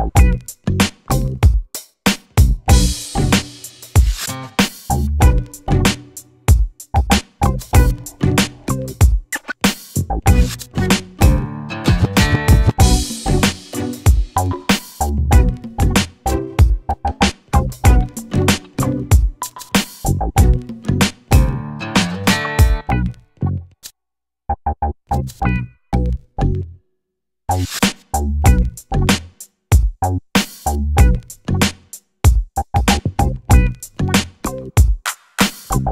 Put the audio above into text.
you